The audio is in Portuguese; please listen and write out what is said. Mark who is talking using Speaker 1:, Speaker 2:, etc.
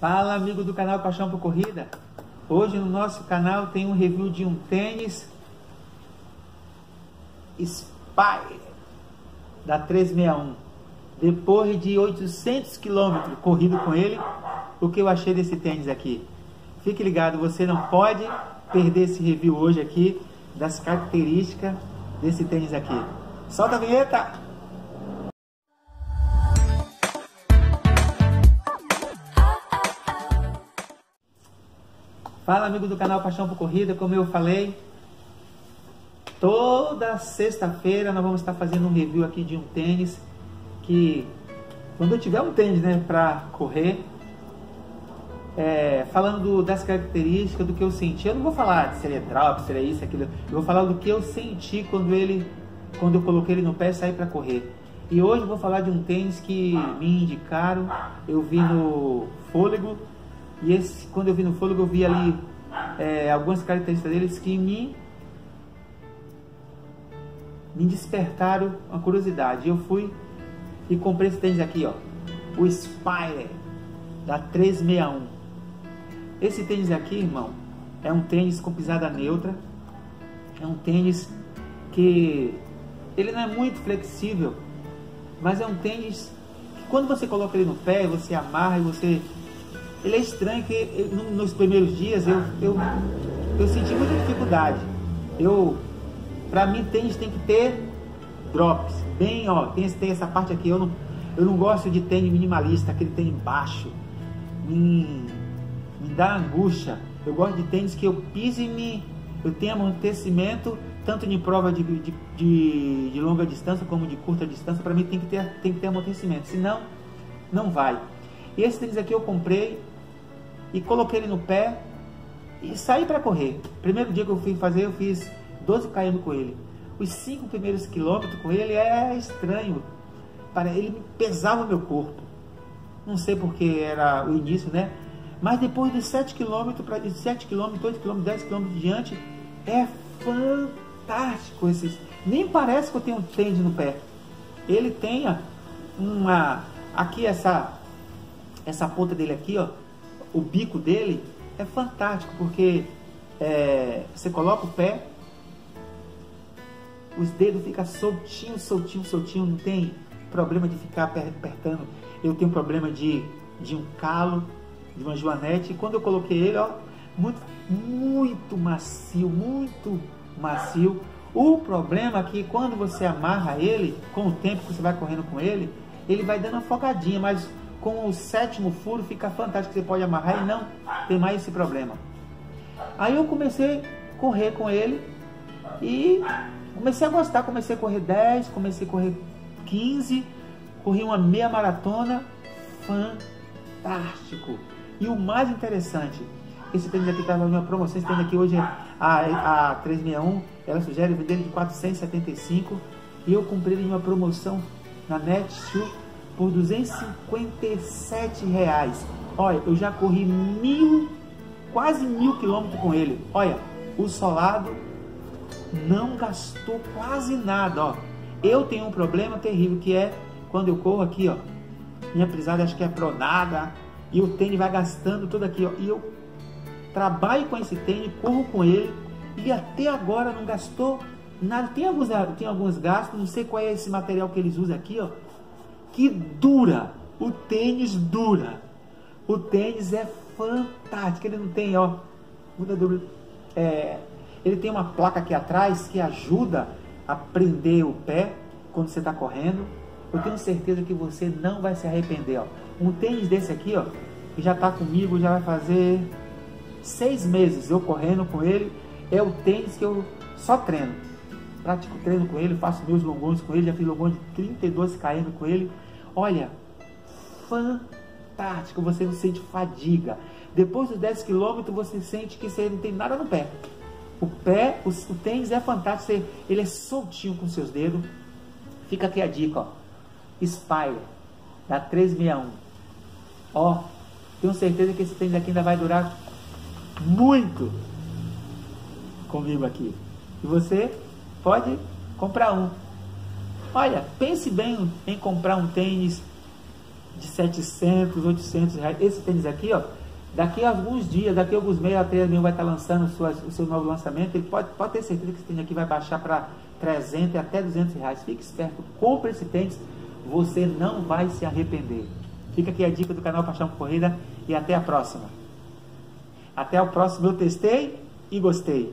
Speaker 1: Fala amigo do canal Paixão por Corrida. Hoje no nosso canal tem um review de um tênis Spire da 361. Depois de 800 km corrido com ele, o que eu achei desse tênis aqui? Fique ligado, você não pode perder esse review hoje aqui das características desse tênis aqui. Solta a vinheta! Fala amigo do canal Paixão por Corrida, como eu falei, toda sexta-feira nós vamos estar fazendo um review aqui de um tênis que quando eu tiver um tênis né, para correr, é, falando do, das características, do que eu senti, eu não vou falar se ele é drop, se ele é isso, aquilo, eu vou falar do que eu senti quando ele, quando eu coloquei ele no pé e saí para correr. E hoje eu vou falar de um tênis que me indicaram, eu vi no Fôlego, e esse, quando eu vi no fôlego, eu vi ali é, algumas características deles que me, me despertaram a curiosidade. Eu fui e comprei esse tênis aqui, ó, o Spire da 361. Esse tênis aqui, irmão, é um tênis com pisada neutra. É um tênis que ele não é muito flexível, mas é um tênis que quando você coloca ele no pé, você amarra e você ele é estranho que eu, nos primeiros dias eu, eu, eu senti muita dificuldade. Eu, para mim, tênis tem que ter drops, bem, ó, tem, tem essa parte aqui, eu não, eu não gosto de tênis minimalista, aquele tênis baixo, me, me dá angústia. Eu gosto de tênis que eu pise e me, eu tenho amortecimento, tanto em prova de, de, de, de longa distância como de curta distância, para mim tem que ter, tem que ter amortecimento, senão não vai. Esse tênis aqui eu comprei e coloquei ele no pé e saí para correr. Primeiro dia que eu fui fazer, eu fiz 12 km com ele. Os cinco primeiros quilômetros com ele é estranho. Ele pesava meu corpo. Não sei porque era o início, né? Mas depois dos 7 km, para 7 km, 8 km, 10 km diante, é fantástico esses. Nem parece que eu tenho um tênis no pé. Ele tem uma aqui essa essa ponta dele aqui, ó, o bico dele é fantástico, porque é, você coloca o pé, os dedos ficam soltinho, soltinho, soltinho, não tem problema de ficar apertando. Eu tenho problema de, de um calo, de uma joanete, e quando eu coloquei ele, ó, muito, muito macio, muito macio. O problema é que quando você amarra ele, com o tempo que você vai correndo com ele, ele vai dando uma folgadinha, mas com o sétimo furo fica fantástico, você pode amarrar e não tem mais esse problema. Aí eu comecei a correr com ele e comecei a gostar, comecei a correr 10, comecei a correr 15, corri uma meia maratona, fantástico. E o mais interessante, esse tênis aqui estava numa promoção, esse tênis aqui hoje é a, a 361, ela sugere vender de 475 e eu comprei ele em uma promoção na Netshoes por 257 reais. Olha, eu já corri mil, quase mil quilômetros com ele. Olha, o solado não gastou quase nada, ó. Eu tenho um problema terrível que é quando eu corro aqui, ó. Minha prisada acho que é pronada e o tênis vai gastando tudo aqui, ó. E eu trabalho com esse tênis, corro com ele e até agora não gastou nada. Tem alguns, tem alguns gastos, não sei qual é esse material que eles usam aqui, ó que dura. O tênis dura. O tênis é fantástico. Ele não tem, ó, é, ele tem uma placa aqui atrás que ajuda a prender o pé quando você está correndo. Eu tenho certeza que você não vai se arrepender. Ó. Um tênis desse aqui, ó, que já está comigo, já vai fazer seis meses eu correndo com ele. É o tênis que eu só treino. Pratico treino com ele, faço meus longões com ele, já fiz longões de 32 km com ele. Olha, fantástico, você não sente fadiga. Depois dos 10 quilômetros, você sente que você não tem nada no pé. O pé, o, o tênis é fantástico, você, ele é soltinho com seus dedos. Fica aqui a dica, ó. Spire, da 361. Ó, tenho certeza que esse tênis aqui ainda vai durar muito comigo aqui. E você pode comprar um. Olha, pense bem em comprar um tênis de 700, 800 reais. Esse tênis aqui, ó, daqui a alguns dias, daqui a alguns meses, a 3 mil vai estar lançando o seu, novo lançamento. Ele pode, pode ter certeza que esse tênis aqui vai baixar para 300 e até 200 reais. Fique esperto, compre esse tênis, você não vai se arrepender. Fica aqui a dica do canal Paixão Corrida e até a próxima. Até o próximo. Eu testei e gostei.